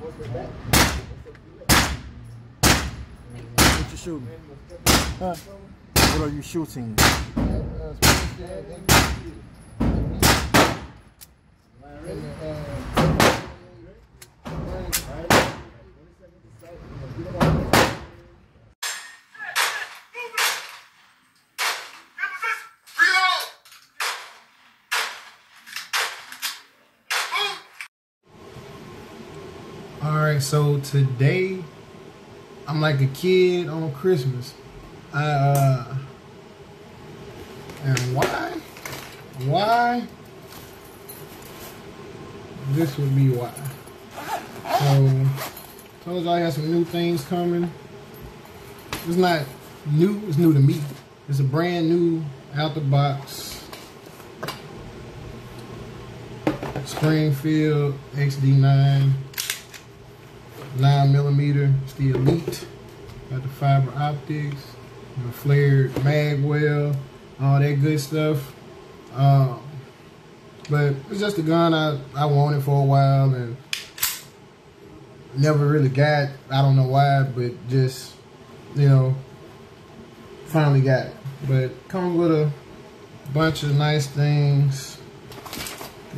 What you shooting? Huh? What are you shooting? All right, so today I'm like a kid on Christmas. I uh and why? Why? This would be why. So told y'all I got some new things coming. It's not new, it's new to me. It's a brand new out the box Springfield XD9 nine millimeter. The Elite. Got the fiber optics, know, flared mag well, all that good stuff. Um, but it's just a gun I, I wanted for a while and never really got. I don't know why, but just, you know, finally got it. But comes with a bunch of nice things.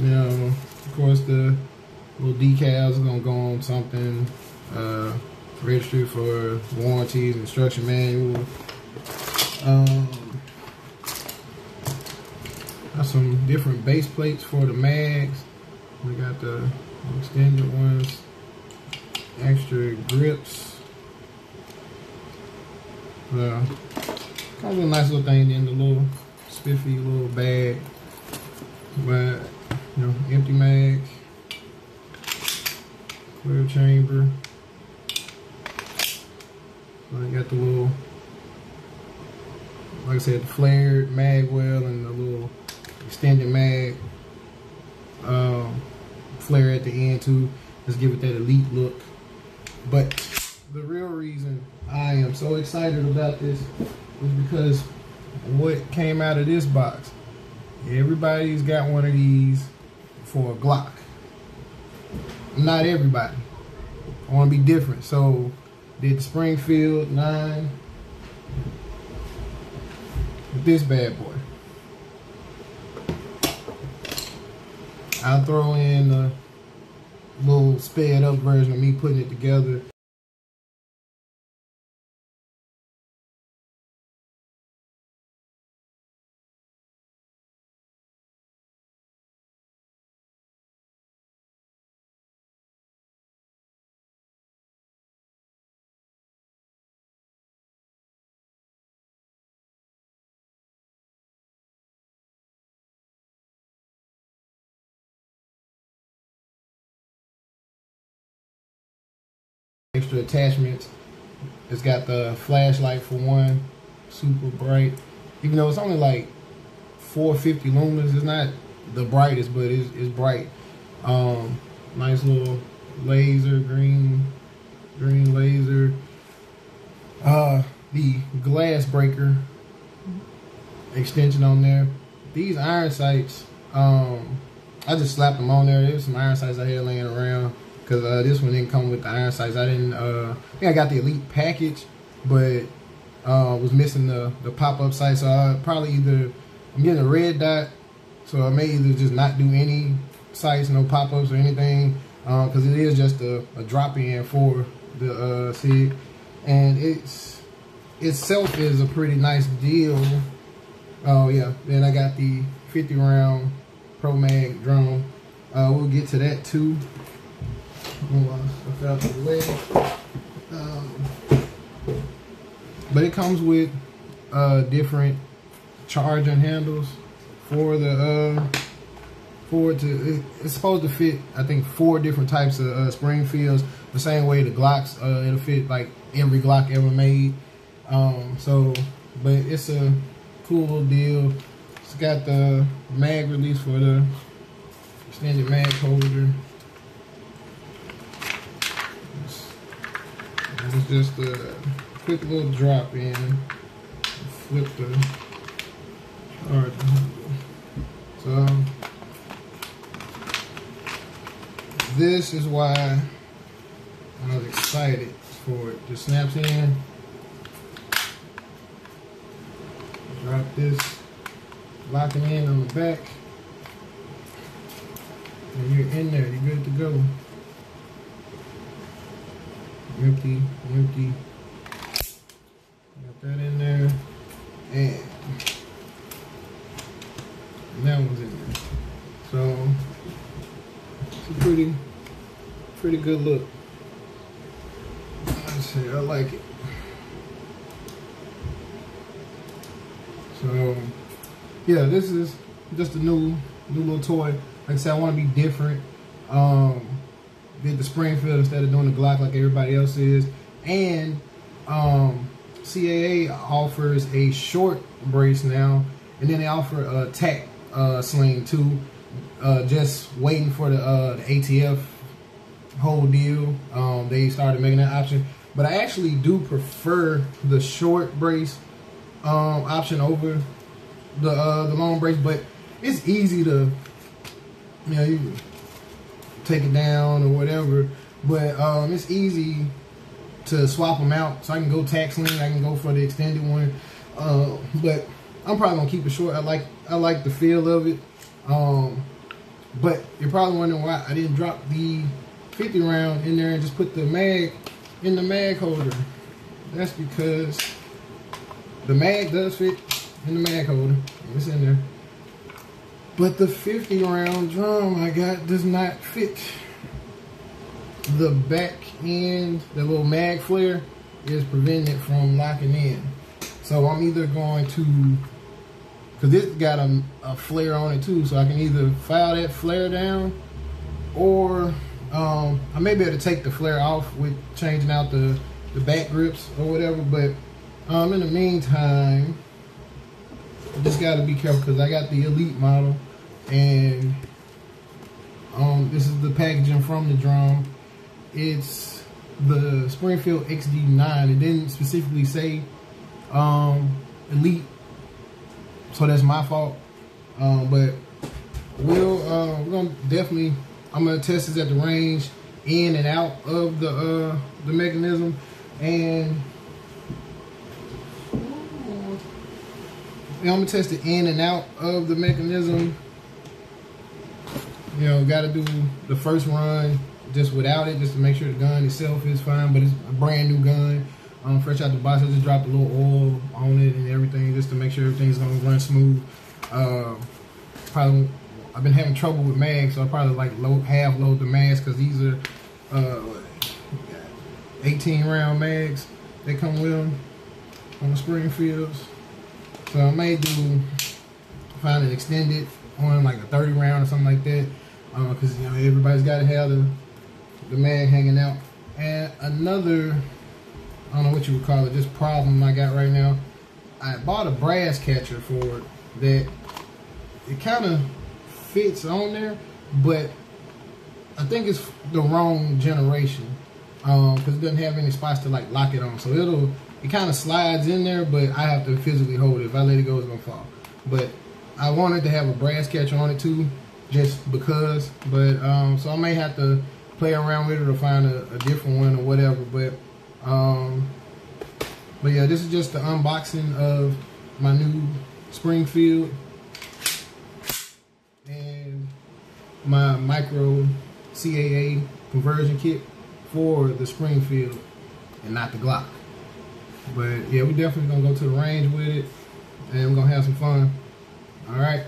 You know, of course the little decals are gonna go on something uh, registry for warranties, instruction manual. Um, got some different base plates for the mags. We got the extended ones, extra grips. Uh, comes with a nice little thing in the little spiffy little bag. But, you know, empty mag, clear chamber. I got the little, like I said, the flared mag well and the little extended mag um, flare at the end too. Let's give it that elite look. But the real reason I am so excited about this is because what came out of this box. Everybody's got one of these for a Glock. Not everybody. I want to be different. So did the Springfield 9 with this bad boy. I'll throw in a little sped up version of me putting it together. Extra attachments. It's got the flashlight for one, super bright. Even though it's only like 450 lumens, it's not the brightest, but it's, it's bright. Um, nice little laser, green, green laser. Uh, the glass breaker extension on there. These iron sights, um, I just slapped them on there. There's some iron sights I had laying around because uh, this one didn't come with the iron sights. I didn't. Uh, I think I got the elite package, but uh, was missing the the pop up sight. So I probably either I'm getting a red dot, so I may either just not do any sights, no pop ups or anything, because it is just a, a drop in for the uh, SIG, and it's itself is a pretty nice deal. Oh yeah, then I got the 50 round Pro Mag drone. Uh, we'll get to that too. On the. Um, but it comes with uh, different charging handles for the uh, for it to. It's supposed to fit. I think four different types of uh, Springfields. The same way the Glocks. Uh, it'll fit like every Glock ever made. Um, so, but it's a cool deal. It's got the mag release for the extended mag holder. It's just a quick little drop in. Flip the. So this is why I was excited for it. Just snaps in. Drop this, lock it in on the back. And you're in there, you're good to go. Empty, empty. Got that in there. And that one's in there. So it's a pretty pretty good look. Let's see, I like it. So yeah, this is just a new new little toy. Like I said, I want to be different. Um, did the Springfield instead of doing the Glock like everybody else is, and um, CAA offers a short brace now, and then they offer a tack uh, sling too. Uh, just waiting for the, uh, the ATF whole deal. Um, they started making that option, but I actually do prefer the short brace um, option over the uh, the long brace. But it's easy to you know you take it down or whatever. But um, it's easy to swap them out. So I can go tax sling, I can go for the extended one. Uh, but I'm probably gonna keep it short. I like I like the feel of it. Um, but you're probably wondering why I didn't drop the 50 round in there and just put the mag in the mag holder. That's because the mag does fit in the mag holder. It's in there. But the 50 round drum I got does not fit. The back end, the little mag flare, is preventing it from locking in. So I'm either going to, because this got a, a flare on it too, so I can either file that flare down or um, I may be able to take the flare off with changing out the, the back grips or whatever. But um, in the meantime, I just got to be careful because I got the Elite model and um, this is the packaging from the drum. It's the Springfield XD9. It didn't specifically say um, Elite, so that's my fault. Um, but we'll uh, we're gonna definitely I'm gonna test this at the range, in and out of the uh, the mechanism, and I'm gonna test it in and out of the mechanism. You know, got to do the first run just without it, just to make sure the gun itself is fine. But it's a brand new gun, um, fresh out the box. I just dropped a little oil on it and everything, just to make sure everything's gonna run smooth. Uh, probably I've been having trouble with mags, so I probably like load half load the mags because these are uh, 18 round mags They come with them on the Springfields. So I may do find it extended on like a 30 round or something like that because uh, you know everybody's got to have the the man hanging out. And another, I don't know what you would call it, this problem I got right now. I bought a brass catcher for it that it kind of fits on there, but I think it's the wrong generation because um, it doesn't have any spots to like lock it on. So it'll it kind of slides in there, but I have to physically hold it. If I let it go, it's gonna fall. But I wanted to have a brass catcher on it too, just because. But um, so I may have to play around with it or find a, a different one or whatever. But um, but yeah, this is just the unboxing of my new Springfield and my micro CAA conversion kit for the Springfield and not the Glock. But yeah, we're definitely gonna go to the range with it and we're gonna have some fun. All right.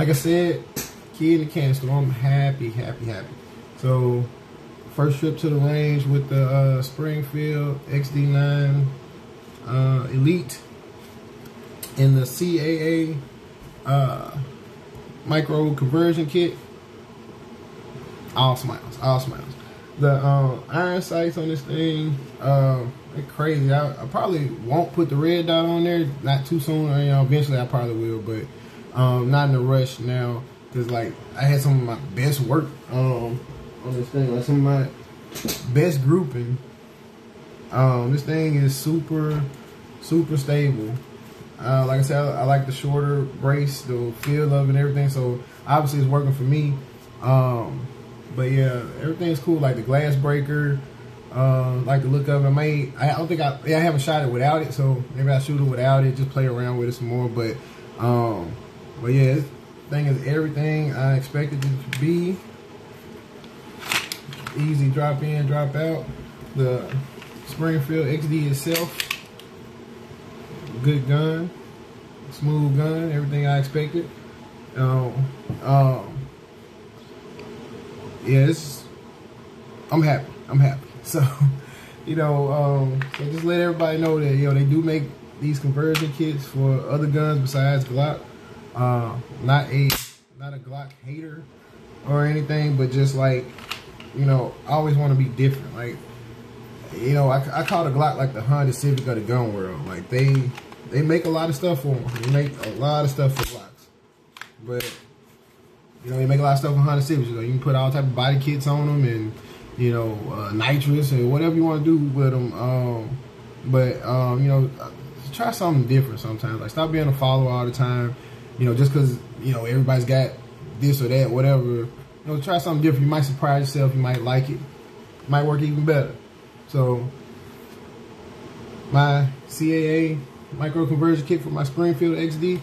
Like I said, key in the canister. I'm happy, happy, happy. So first trip to the range with the uh, Springfield XD9 uh, Elite in the CAA uh, micro conversion kit. All smiles, all smiles. The um, iron sights on this thing, uh, they're crazy. I, I, probably won't put the red dot on there, not too soon. You know, eventually I probably will, but um, not in a rush now. Cause like I had some of my best work um, on this thing, like some of my best grouping. Um, this thing is super, super stable. Uh, like I said, I, I, like the shorter brace, the feel of it and everything. So obviously it's working for me. Um, but yeah, everything's cool. Like the glass breaker, uh, like the look of it. I may, I don't think I, yeah, I haven't shot it without it. So maybe I shoot it without it, just play around with it some more. But, um, but yeah, this thing is everything I expected it to be. Easy drop in, drop out. The Springfield XD itself, good gun, smooth gun, everything I expected. Um, um, yeah, I'm happy. I'm happy. So, you know, um, so just let everybody know that you know they do make these conversion kits for other guns besides Glock. Uh, not a not a Glock hater or anything, but just like you know, I always want to be different. Like, you know, I, I call the Glock like the Honda Civic of the gun world. Like they they make a lot of stuff for them. They make a lot of stuff for Glocks, but you know, they make a lot of stuff for Honda Civics. You know, you can put all type of body kits on them and you know, uh, nitrous and whatever you want to do with them. Um, but um, you know, try something different sometimes. Like stop being a follower all the time. You know, just because you know everybody's got this or that, whatever. You know, try something different. You might surprise yourself. You might like it. might work even better. So my CAA micro conversion kit for my Springfield XD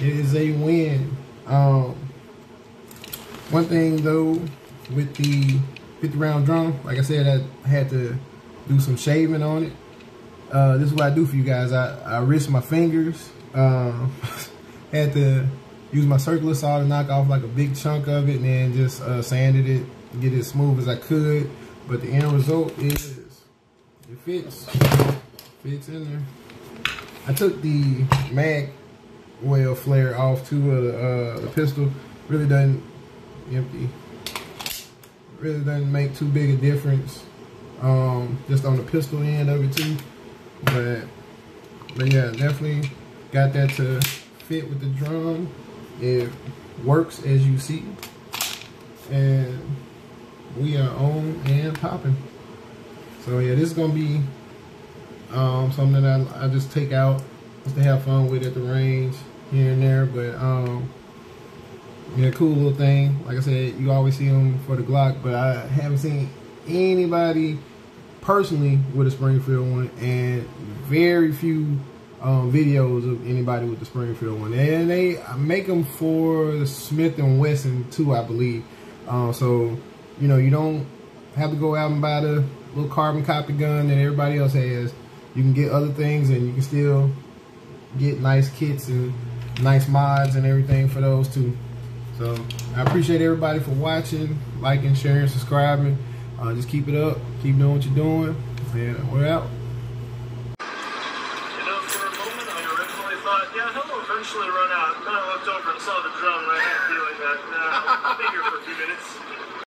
is a win. Um, one thing though, with the 50 round drum, like I said, I had to do some shaving on it. Uh, this is what I do for you guys. I, I wrist my fingers. Um, had to use my circular saw to knock off like a big chunk of it and then just uh, sanded it, get it as smooth as I could. But the end result is, it fits, fits in there. I took the mag well flare off to uh, the pistol. Really doesn't empty. Really doesn't make too big a difference. Um, just on the pistol end of it too. But but yeah, definitely got that to fit with the drum. It works as you see. And we are on and popping. So yeah, this is gonna be um, something that I, I just take out just to have fun with at the range here and there. But um, yeah, cool little thing. Like I said, you always see them for the Glock, but I haven't seen anybody personally with a Springfield one, and very few um, videos of anybody with the Springfield one. And they make them for the Smith and Wesson too, I believe. Uh, so you know, you don't have to go out and buy the little carbon copy gun that everybody else has. You can get other things, and you can still get nice kits and nice mods and everything for those too. So I appreciate everybody for watching, liking, sharing, subscribing. Uh, just keep it up. Keep doing what you're doing. And we're out.